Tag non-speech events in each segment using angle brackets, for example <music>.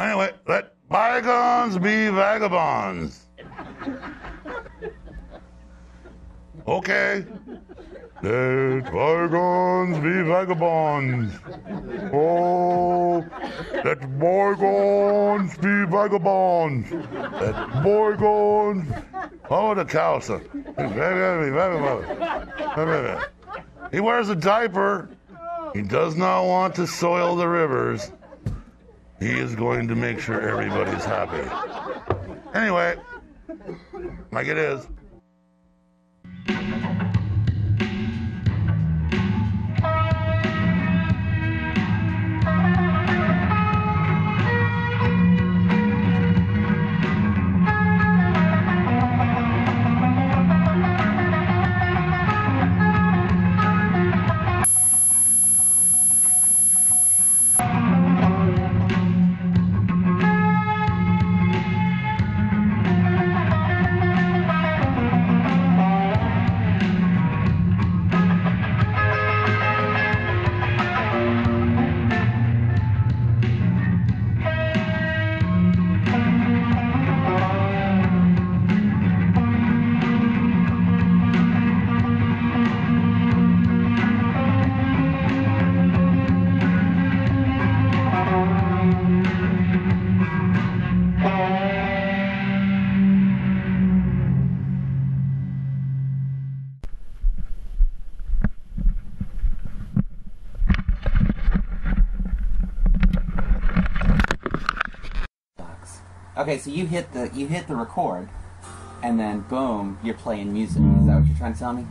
Anyway, let bygones be vagabonds. Okay. Let bygones be vagabonds. Oh, let bygones be vagabonds. Let bygones. Oh, the cow, son. He wears a diaper. He does not want to soil the rivers. He is going to make sure everybody's happy. Anyway, like it is. Okay, so you hit the you hit the record, and then boom, you're playing music. Is that what you're trying to tell me?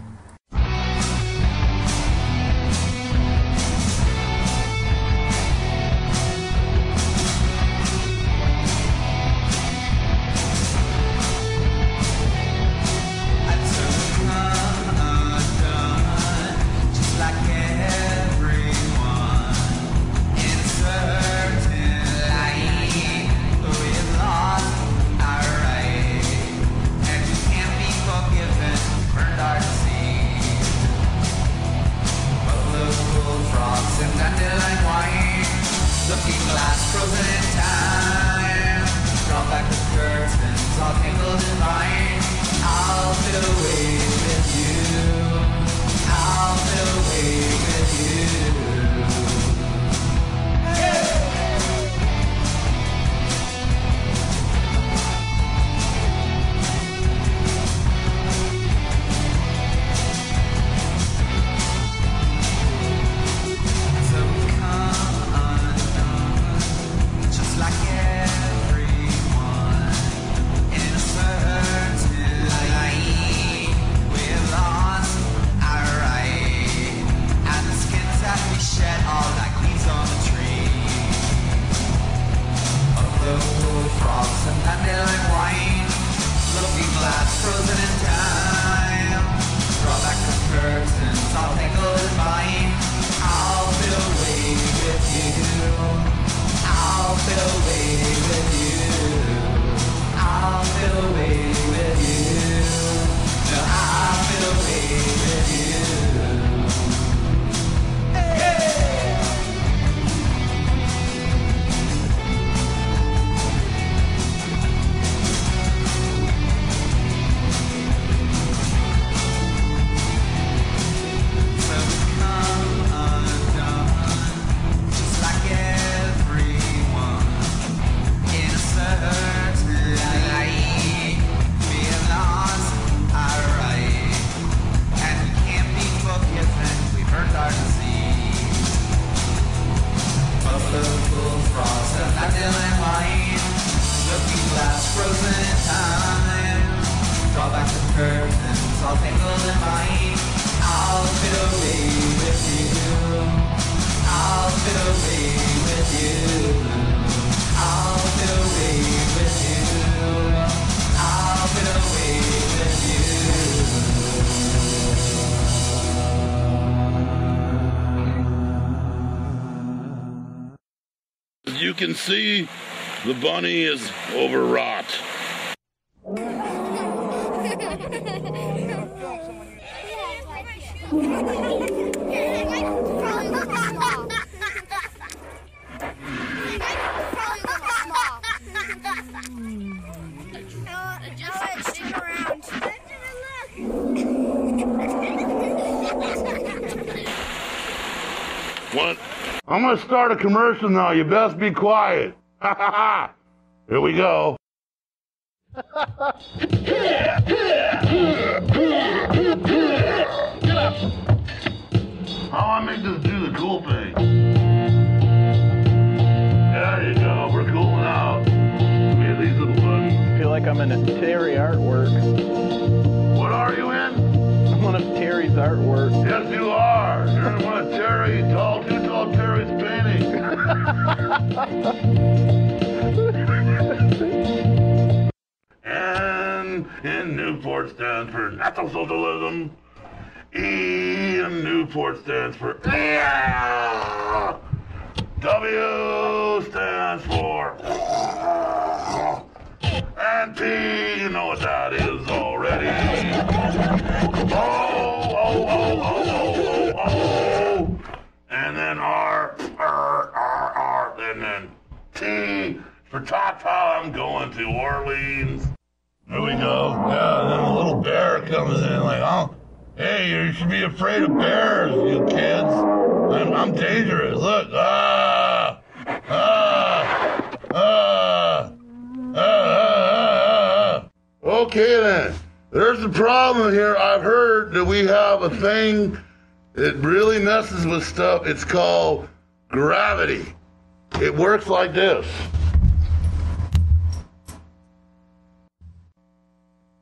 money is overwrought. What? I'm gonna start a commercial now. You best be quiet. Ha ha ha! Here we go. How I make this do the cool thing? There you go. We're cooling out. We have these little buttons. feel like I'm in a Terry artwork. What are you in? I'm one of Terry's artwork. Yes, you are. You're in one of Terry, tall, too tall Terry's painting. <laughs> and in Newport stands for National Socialism. E in Newport stands for yeah. W stands for and P, you know what that is already. Oh, oh, oh, oh, oh, oh, oh. And then R, R, R, R, and then T for Tata. I'm going to Orleans. There we go. Yeah, then a little bear comes in like, oh, hey, you should be afraid of bears, you kids. I'm, I'm dangerous. Look, ah, ah, ah. Ah, ah, ah, ah. Okay then. There's a problem here. I've heard that we have a thing that really messes with stuff. It's called gravity. It works like this.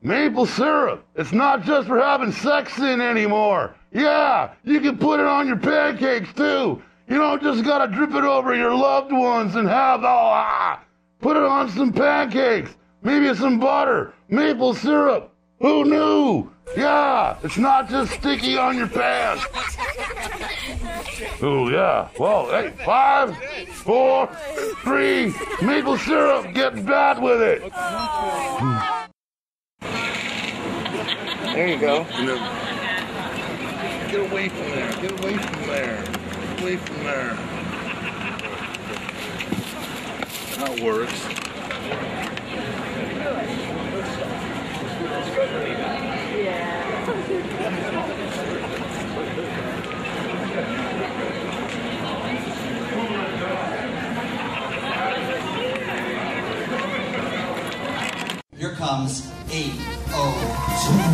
Maple syrup. It's not just for having sex in anymore. Yeah, you can put it on your pancakes too. You don't just gotta drip it over your loved ones and have all ah. Put it on some pancakes, maybe some butter, maple syrup. Who knew? Yeah, it's not just sticky on your pants. Oh yeah. Well, hey, five, four, three, maple syrup. Get bad with it. There you go. Get away from there. Get away from there. Get away from there. That works. Here comes A-O-2.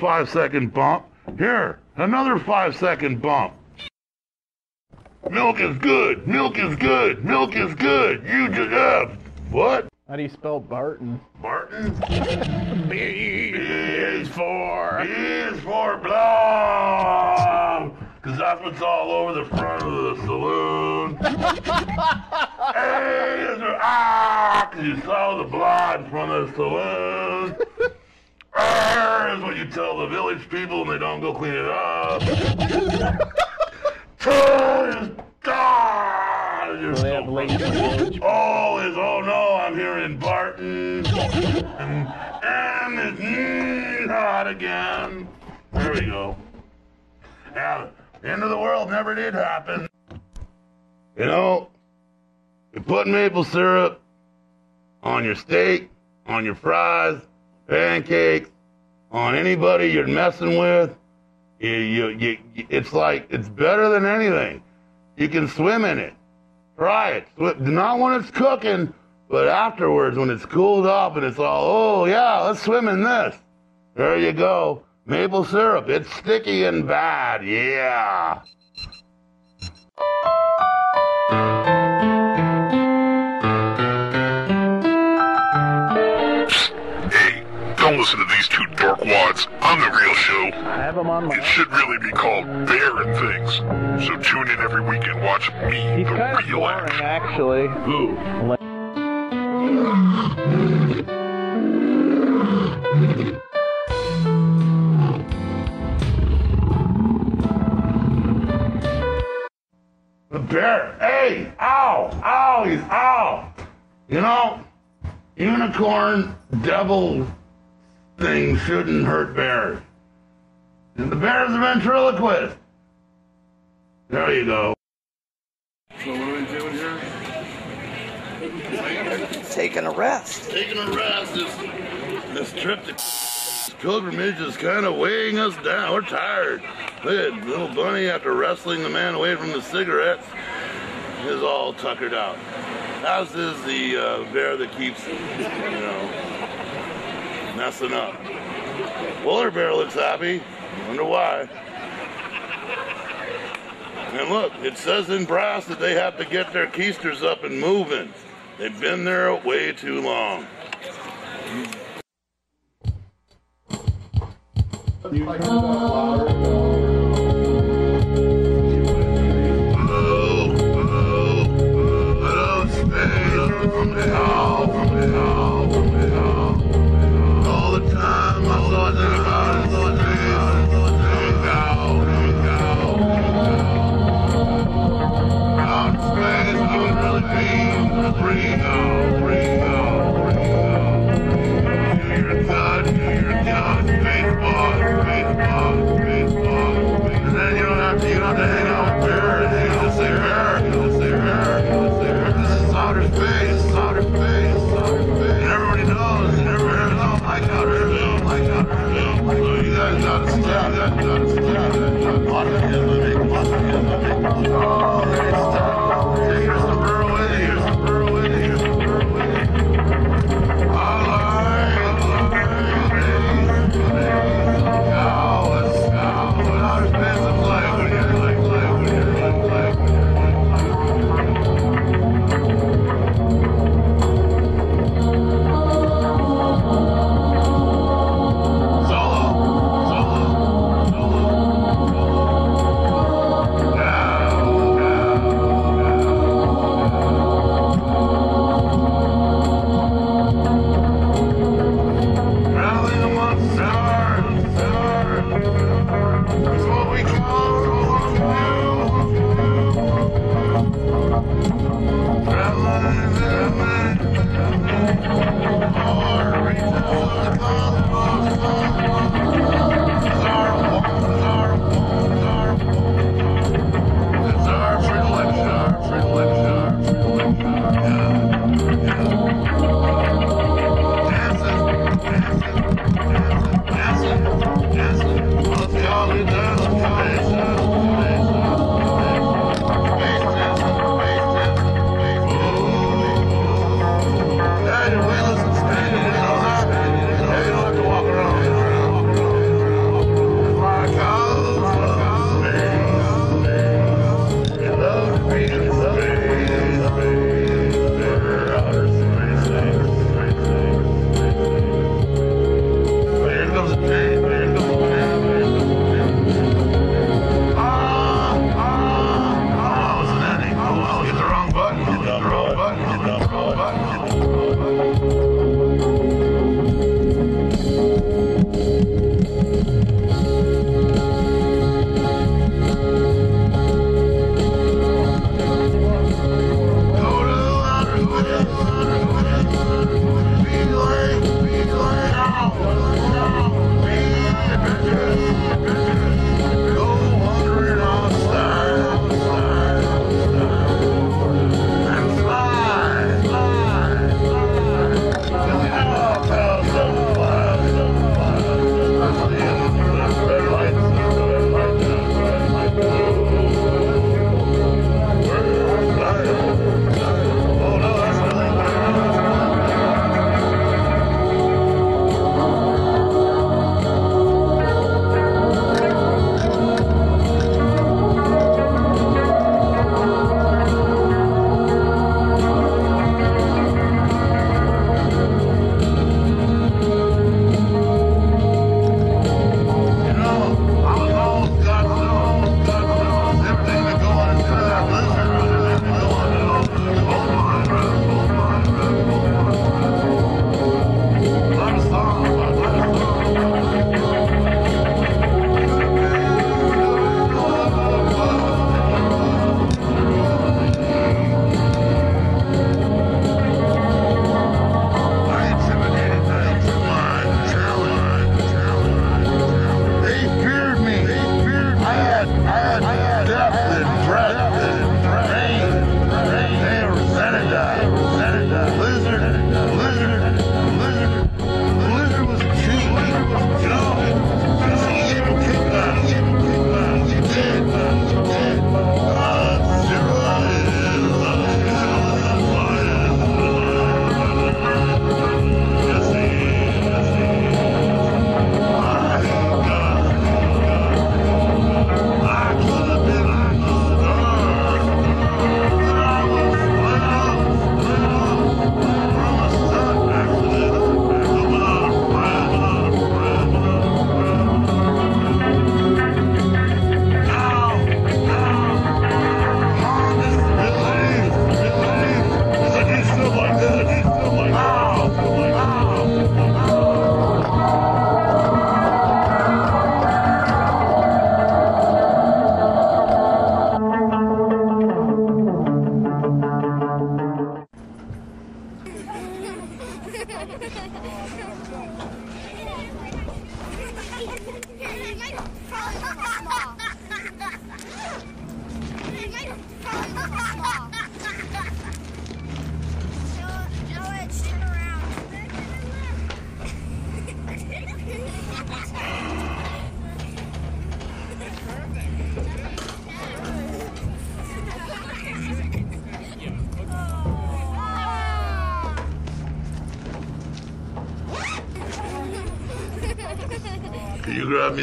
Five second bump. Here, another five second bump. Milk is good. Milk is good. Milk is good. You just uh, what? How do you spell Barton? Barton? <laughs> B is for B is for blood. Cause that's what's all over the front of the saloon. <laughs> A is for ah, cause you saw the blood from the saloon. R is what you tell the village people and they don't go clean it up. T is God. You're so late village? Oh is oh no, I'm here in Barton. And and it's mm, hot again. There we go. Now, end of the world never did happen. You know, you put maple syrup on your steak, on your fries, pancakes, on anybody you're messing with. You, you, you, it's like it's better than anything. You can swim in it. Try it. Not when it's cooking, but afterwards when it's cooled off and it's all, oh yeah, let's swim in this. There you go. Maple syrup. It's sticky and bad. Yeah. Listen to these two dork wads. I'm the real show. I have them on It should really be called Bear and Things. So tune in every week and watch me, He's the kind of real boring, action. actually. Who? The bear. Hey, ow, ow, he's ow. You know, unicorn devil thing shouldn't hurt bears. And the bear's a ventriloquist. There you go. So what are we doing here? taking a rest. taking a rest. This, this trip to pilgrimage is kind of weighing us down. We're tired. Look at little bunny after wrestling the man away from the cigarettes is all tuckered out. As is the uh, bear that keeps, you know, messing up. Polar bear looks happy. Wonder why. And look, it says in brass that they have to get their keisters up and moving. They've been there way too long. Oh,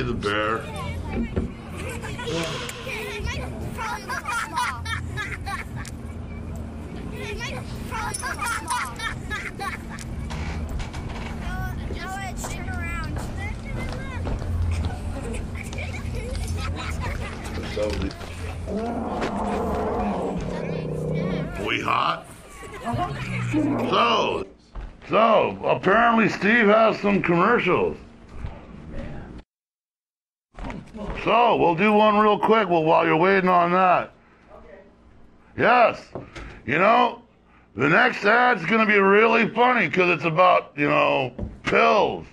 the bear? We hot? So, so apparently Steve has some commercials. So we'll do one real quick while while you're waiting on that. Okay. Yes, you know the next ad's gonna be really funny because it's about you know pills,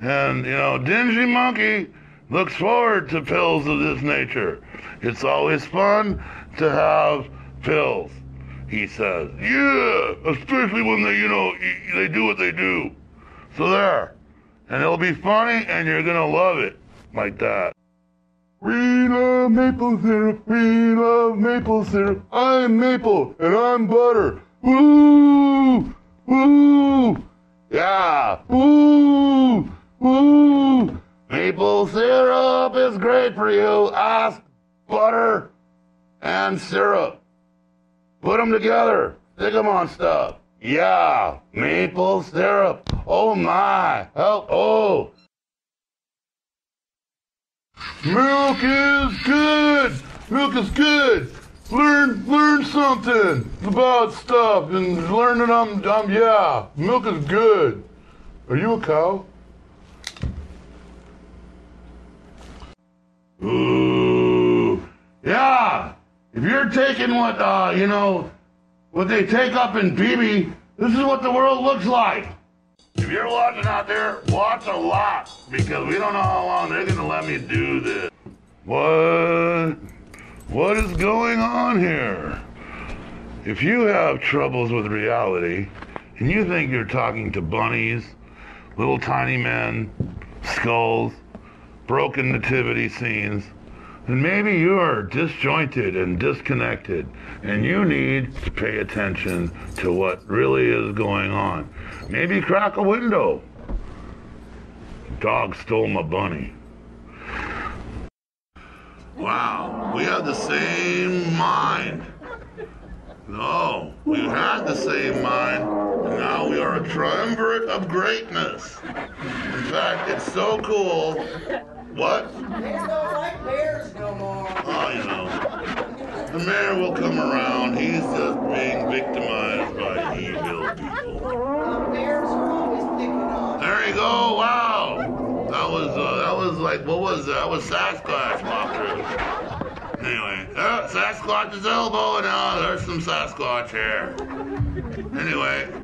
and you know Dingy Monkey looks forward to pills of this nature. It's always fun to have pills. He says, yeah, especially when they, you know, they do what they do. So there. And it'll be funny and you're gonna love it. Like that. We love maple syrup, we love maple syrup. I'm maple and I'm butter. Woo! Woo! Yeah! Woo! Woo! Maple syrup is great for you. Ask butter and syrup. Put them together. Stick them on stuff. Yeah, maple syrup. Oh my. Help. Oh. Milk is good. Milk is good. Learn, learn something about stuff and learn that I'm, I'm, yeah, milk is good. Are you a cow? Ooh, yeah. If you're taking what, uh, you know, what they take up in BB, this is what the world looks like. If you're watching out there, watch a lot because we don't know how long they're gonna let me do this. What? What is going on here? If you have troubles with reality and you think you're talking to bunnies, little tiny men, skulls, broken nativity scenes, then maybe you are disjointed and disconnected, and you need to pay attention to what really is going on. Maybe crack a window. Dog stole my bunny. Wow, we have the same mind. No, we had the same mind, and now we are a triumvirate of greatness. In fact, it's so cool. What? They don't like bears no more. Oh, you know. The mayor will come around. He's just being victimized by evil people. The bears are always picking on. There you go. Wow. That was uh, that was like what was that? That was Sasquatch walked. Anyway, uh, Sasquatch's elbow, and now there's some Sasquatch hair. Anyway.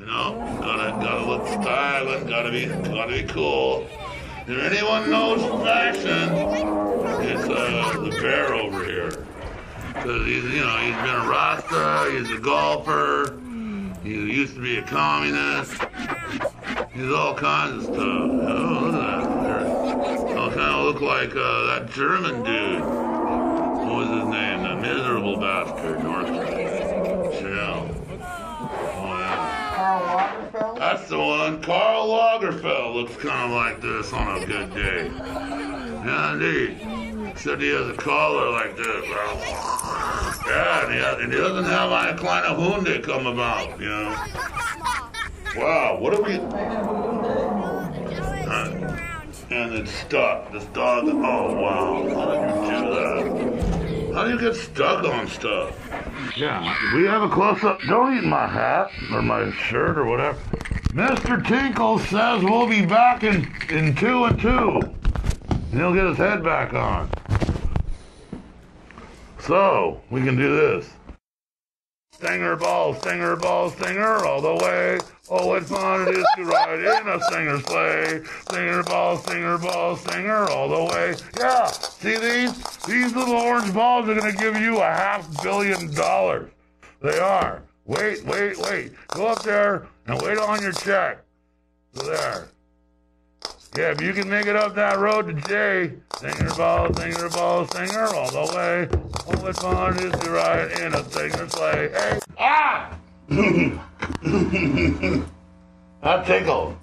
You know, gotta gotta look stylish, gotta be gotta be cool. If anyone knows fashion, it's uh, the bear over here. Cause he's you know he's been a Rasta, he's a golfer, he used to be a communist. He's all kinds of stuff. Oh, look at that. Kind of look like uh, that German dude. What was his name? The miserable bastard, North Chanel. Oh yeah. Karl Lagerfeld? That's the one. Karl Lagerfeld looks kind of like this on a good day. Yeah, indeed. Except he has a collar like this. Yeah, and he, has, and he doesn't have any kind of hunde come about, you know. Wow, what are we... Uh, and it's stuck. This dog... Oh, wow. How did you do that? How do you get stuck on stuff? Yeah, we have a close up. Don't eat my hat or my shirt or whatever. Mr. Tinkle says we'll be back in, in two and two. And he'll get his head back on. So, we can do this. Stinger ball, stinger ball, stinger all the way. Oh, what fun it is to ride in a stinger sleigh. Stinger ball, stinger ball, stinger all the way. Yeah, see these? These little orange balls are going to give you a half billion dollars. They are. Wait, wait, wait. Go up there and wait on your check. There. Yeah, if you can make it up that road to Jay, stinger ball, stinger ball, stinger all the way. Oh, what fun it is to ride in a stinger sleigh. Hey, ah! That tickled.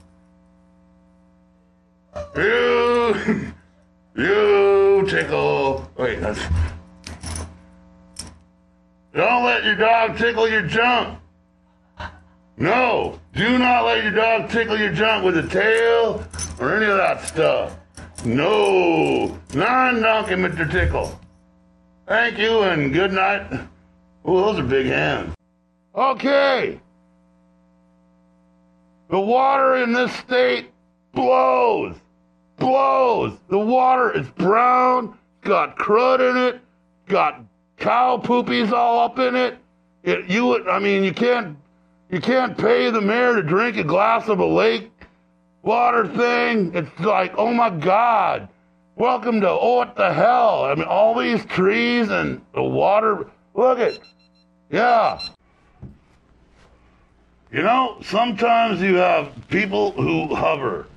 You, you tickle. Wait, that's. Don't let your dog tickle your junk. No, do not let your dog tickle your junk with a tail or any of that stuff. No, non-donkey, Mr. Tickle. Thank you and good night. Oh, those are big hands. Okay. The water in this state blows. Blows. The water is brown, got crud in it, got cow poopies all up in it. It you would I mean you can't you can't pay the mayor to drink a glass of a lake water thing. It's like, oh my God. Welcome to oh what the hell? I mean all these trees and the water look at yeah. You know, sometimes you have people who hover.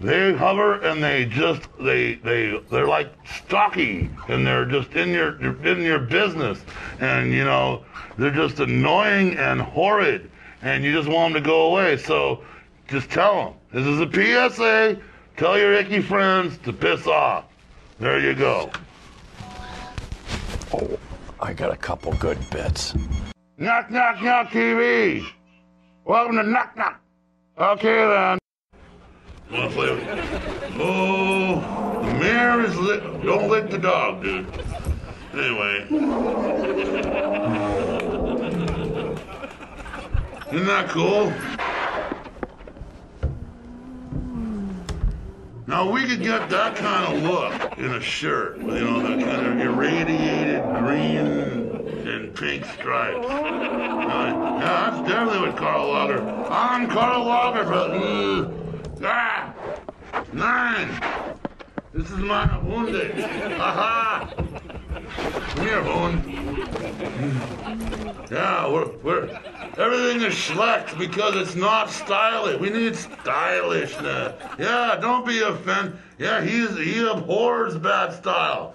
They hover and they just they they they're like stocky and they're just in your in your business and you know they're just annoying and horrid and you just want them to go away. So just tell them this is a PSA. Tell your icky friends to piss off. There you go. Oh, I got a couple good bits. Knock knock knock TV. Welcome to knock knock. Okay then. Wanna play with Oh, the mirror is lit. Don't lick the dog, dude. Anyway. Isn't that cool? Now we could get that kind of look in a shirt, you know, that kind of irradiated green and pink stripes. Uh, yeah, that's definitely what Karl Lager. I'm Karl Lager, but uh, ah, nine. This is my wounded. Aha! Come here, Boone. Yeah, we're, we're everything is schlecht because it's not stylish. We need stylishness. Yeah, don't be offended. Yeah, he's he abhors bad style.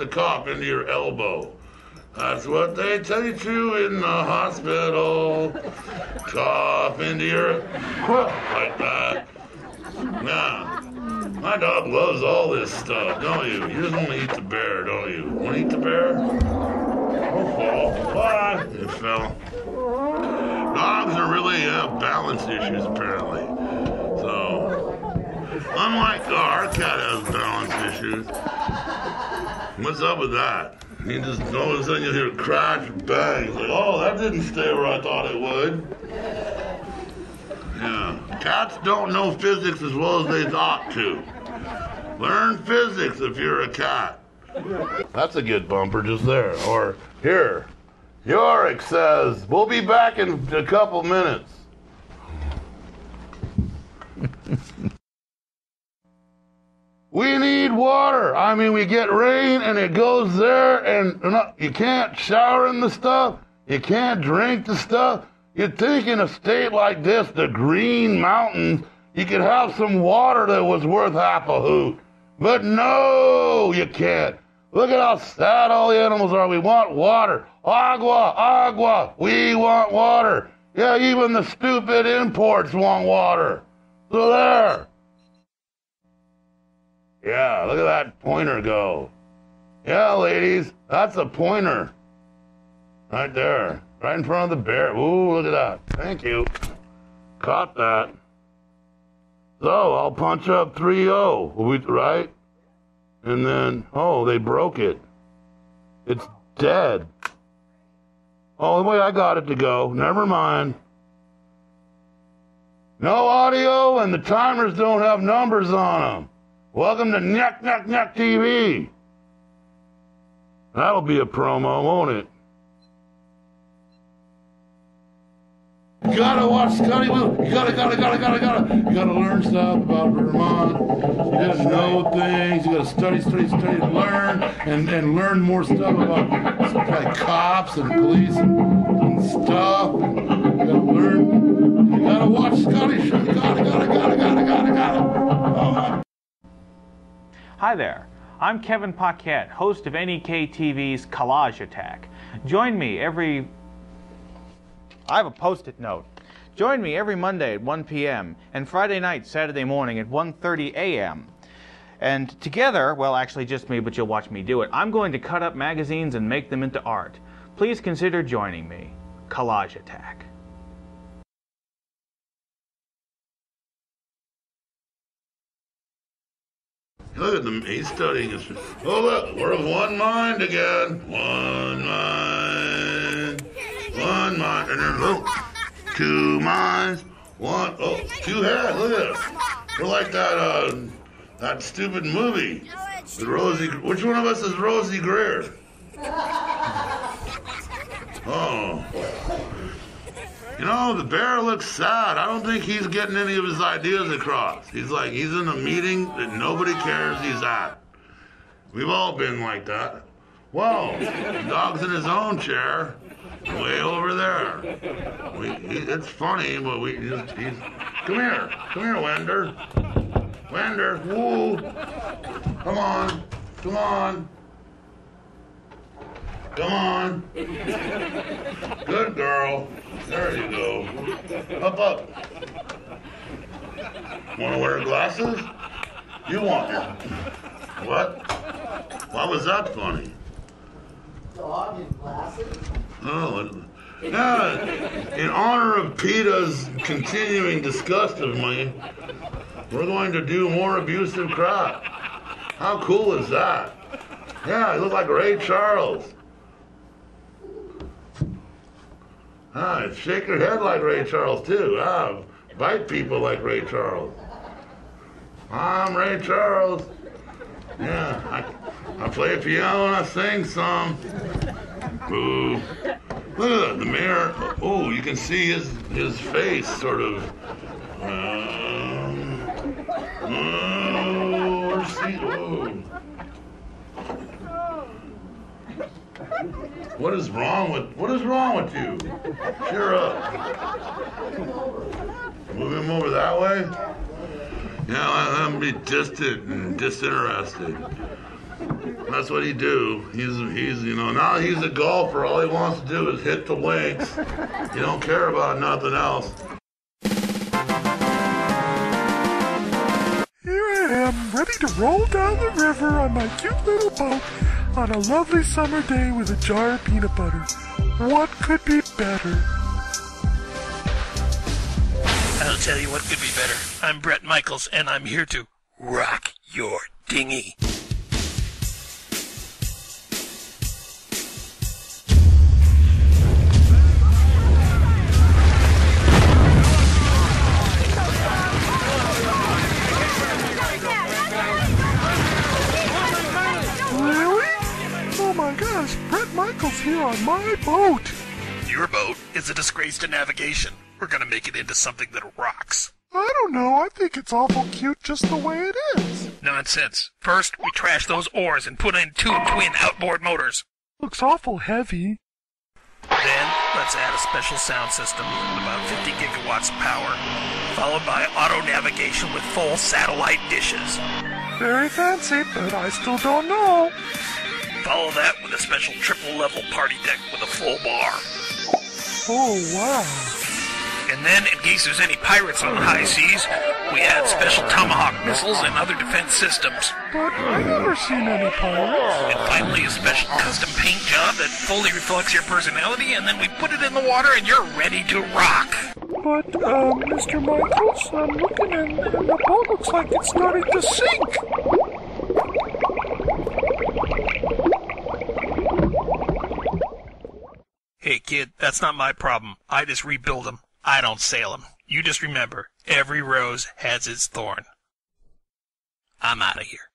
Supposed cough into your elbow. That's what they teach you in the hospital. Cough into your like that. Yeah. My dog loves all this stuff, don't you? You just want to eat the bear, don't you? Want to eat the bear? Fall. Bye. It fell. Dogs are really uh, balance issues, apparently. So, unlike our cat has balance issues. What's up with that? You just all of a sudden you hear crash, bang. Like, oh, that didn't stay where I thought it would. Yeah. Cats don't know physics as well as they ought to. Learn physics if you're a cat. That's a good bumper just there. Or here, Yorick says, we'll be back in a couple minutes. We need water. I mean, we get rain and it goes there, and you can't shower in the stuff. You can't drink the stuff. You'd think in a state like this, the Green Mountains, you could have some water that was worth half a hoot. But no, you can't. Look at how sad all the animals are. We want water. Agua, agua. We want water. Yeah, even the stupid imports want water. So there. Yeah, look at that pointer go. Yeah, ladies, that's a pointer. Right there. Right in front of the bear. Ooh, look at that. Thank you. Caught that. So I'll punch up 3 0. We, right? And then, oh, they broke it. It's dead. Oh, wait, I got it to go. Never mind. No audio, and the timers don't have numbers on them. Welcome to Nyuk Nyuk Nyuk TV. That'll be a promo, won't it? You gotta watch Scotty Will. You gotta, gotta, gotta, gotta, gotta. You gotta learn stuff about Vermont. You gotta know things. You gotta study, study, study, learn, and, and learn more stuff about like cops and police and, and stuff. You gotta learn. You gotta watch Scotty show. You gotta, gotta, gotta, gotta, gotta, gotta. Hi there. I'm Kevin Paquette, host of NEK TV's Collage Attack. Join me every. I have a post it note. Join me every Monday at 1 p.m. and Friday night, Saturday morning at 1:30 a.m. And together, well, actually just me, but you'll watch me do it. I'm going to cut up magazines and make them into art. Please consider joining me. Collage Attack. Look at them. He's studying his. Oh, look. We're of one mind again. One mind. One mind. And then, look. Two minds. One. Oh, two heads. Look at us. We're like that, uh, that stupid movie. Rosie. Which one of us is Rosey Grier? Oh. You know, the bear looks sad. I don't think he's getting any of his ideas across. He's like, he's in a meeting that nobody cares he's at. We've all been like that. Whoa, the dog's in his own chair, way over there. We, he, it's funny, but we just, he's, come here, come here, Wender. Wender, woo. Come on, come on. Come on. Good girl. There you go. Up, up. Want to wear glasses? You want your... What? Why was that funny? Dog in glasses? Oh, yeah. In honor of PETA's continuing disgust of me, we're going to do more abusive crap. How cool is that? Yeah, you look like Ray Charles. Ah, shake your head like Ray Charles too. Ah, bite people like Ray Charles. I'm Ray Charles. Yeah, I, I play piano and I sing some. Ooh. Look at that, the mayor. Oh, you can see his his face sort of. Um, oh, where's he? Oh. What is wrong with what is wrong with you? Cheer up. Move him over that way. Yeah, let him be distant and disinterested. That's what he do. He's he's you know now he's a golfer. All he wants to do is hit the links. He don't care about nothing else. Here I am, ready to roll down the river on my cute little boat on a lovely summer day with a jar of peanut butter. What could be better? I'll tell you what could be better. I'm Bret Michaels, and I'm here to rock your dinghy. Here on my boat. Your boat is a disgrace to navigation. We're gonna make it into something that rocks. I don't know, I think it's awful cute just the way it is. Nonsense. First, we trash those oars and put in two twin outboard motors. Looks awful heavy. Then, let's add a special sound system with about 50 gigawatts of power, followed by auto navigation with full satellite dishes. Very fancy, but I still don't know. Follow that with a special triple level party deck with a full bar. Oh wow. And then, in case there's any pirates on the high seas, we add special Tomahawk missiles and other defense systems. But I've never seen any pirates. And finally, a special custom paint job that fully reflects your personality, and then we put it in the water and you're ready to rock. But, um, Mr. Michaels, I'm looking and, and the boat looks like it's starting to sink. Hey kid, that's not my problem. I just rebuild them. I don't sail them. You just remember, every rose has its thorn. I'm out of here.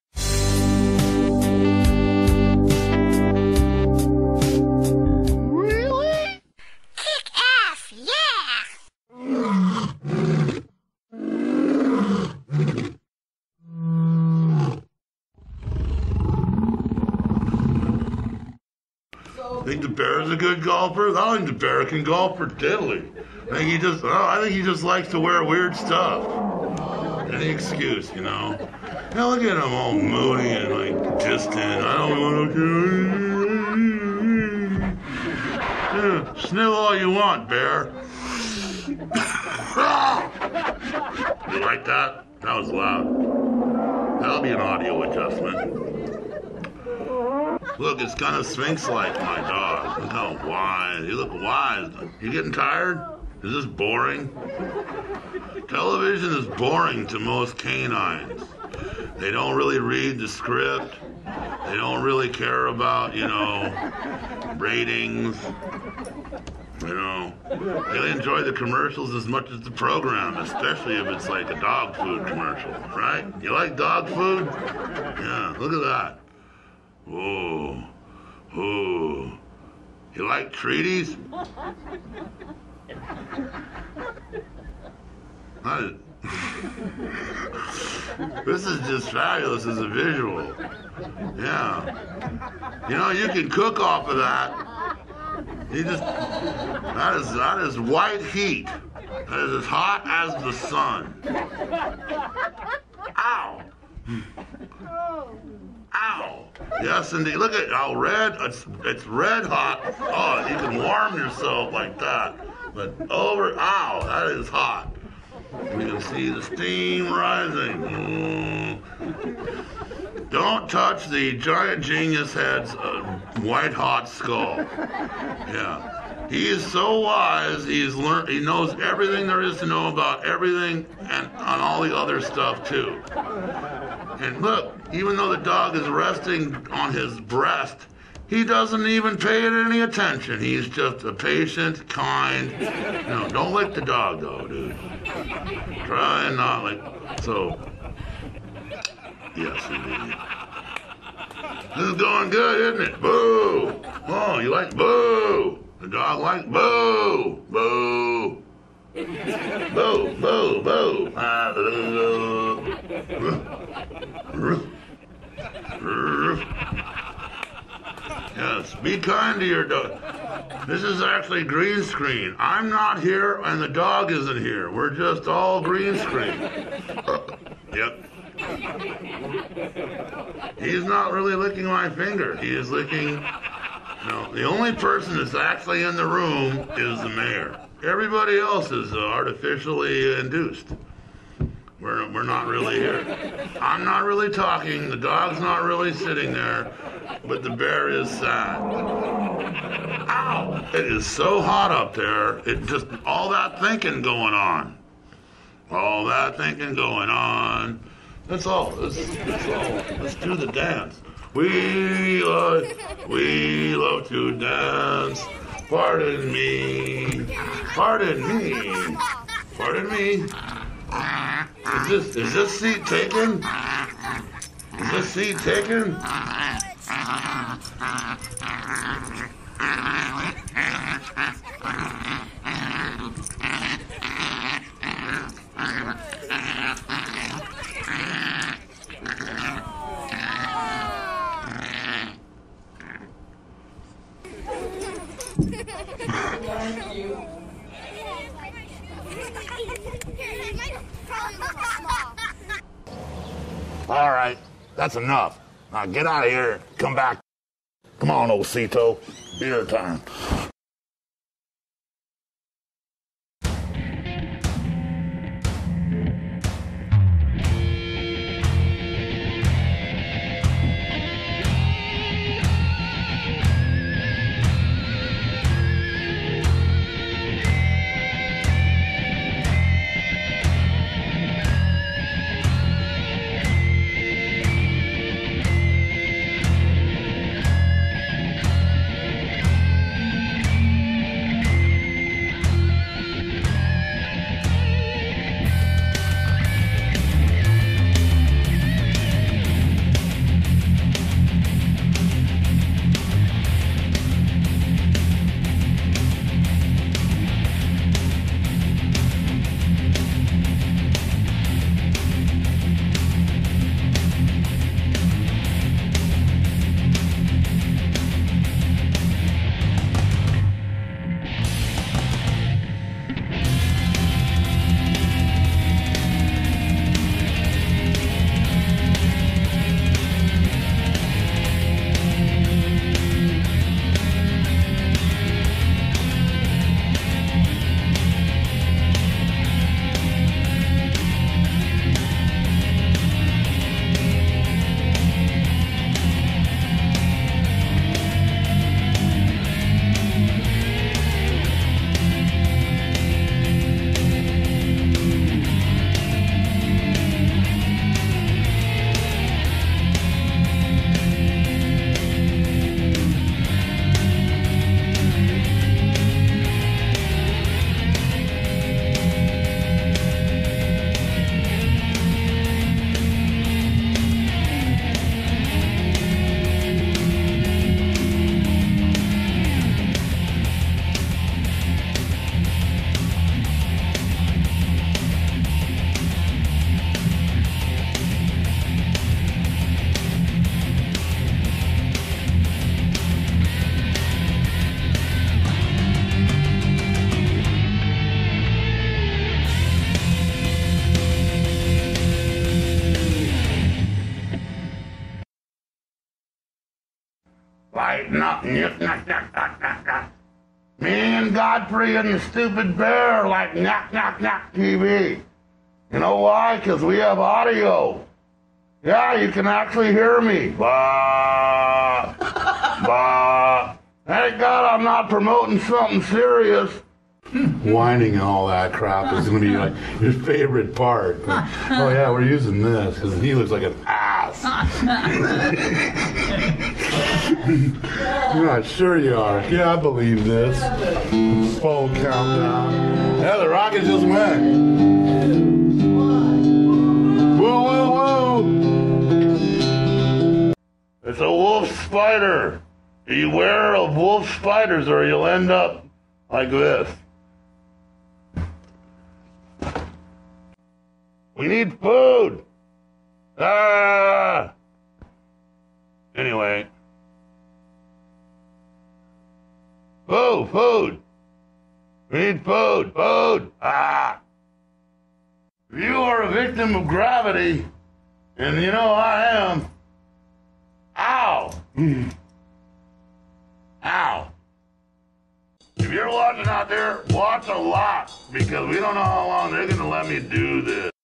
Think the bear's a good golfer? I think the bear can golf for diddly. I think he just oh, I think he just likes to wear weird stuff. Any excuse, you know. Now look at him all moody and like distant. I don't want to. Yeah, snill all you want, bear. you like that? That was loud. That'll be an audio adjustment. Look, it's kind of sphinx-like, my dog. Look how wise. You look wise. You getting tired? Is this boring? Television is boring to most canines. They don't really read the script. They don't really care about, you know, ratings. You know, they enjoy the commercials as much as the program, especially if it's like a dog food commercial, right? You like dog food? Yeah, look at that. Whoa. Whoa. You like treaties? <laughs> <laughs> This is just fabulous as a visual. Yeah. You know, you can cook off of that. You just that is that is white heat. That is as hot as the sun. Ow. Oh. Ow! Yes, indeed. Look at how red. It's, it's red hot. Oh, you can warm yourself like that. But over. Ow! That is hot. You can see the steam rising. Mm. Don't touch the giant genius head's uh, white hot skull. Yeah. He is so wise. He's learned. He knows everything there is to know about everything and on all the other stuff too. And look, even though the dog is resting on his breast, he doesn't even pay it any attention. He's just a patient, kind. No, don't lick the dog though, dude. Try and not like so. Yes, indeed. This is going good, isn't it? Boo! Oh, you like boo? The dog like <laughs> boo, boo. Boo, boo, <laughs> boo. Yes, be kind to your dog. This is actually green screen. I'm not here and the dog isn't here. We're just all green screen. <laughs> Yep. He's not really licking my finger. He is licking. No, the only person that's actually in the room is the mayor. Everybody else is artificially induced. We're, we're not really here. I'm not really talking. The dog's not really sitting there, but the bear is sad. Ow! It is so hot up there. It just all that thinking going on. All that thinking going on. That's all. That's all. Let's do the dance. We love, we love to dance. Pardon me. Pardon me. Pardon me. Is this is this seat taken? Is this seat taken? All right, that's enough. Now get out of here. Come back. Come on, old Osito. Beer time. Me and Godfrey and the stupid bear like knock, knock, knock TV. You know why? Because we have audio. Yeah, you can actually hear me. Bah, bah. Thank God I'm not promoting something serious. Whining and all that crap is going to be like your favorite part. oh yeah, we're using this because he looks like an ass. yeah, sure you are. Yeah, I believe this. Full countdown. Yeah, the rocket just went. Woo woo woo! It's a wolf spider. Beware of wolf spiders, or you'll end up like this. We need food. Ah. Anyway. Food, food. We need food, food. Ah. If you are a victim of gravity, and you know I am, ow! <laughs> Ow! If you're watching out there, watch a lot because we don't know how long they're gonna let me do this.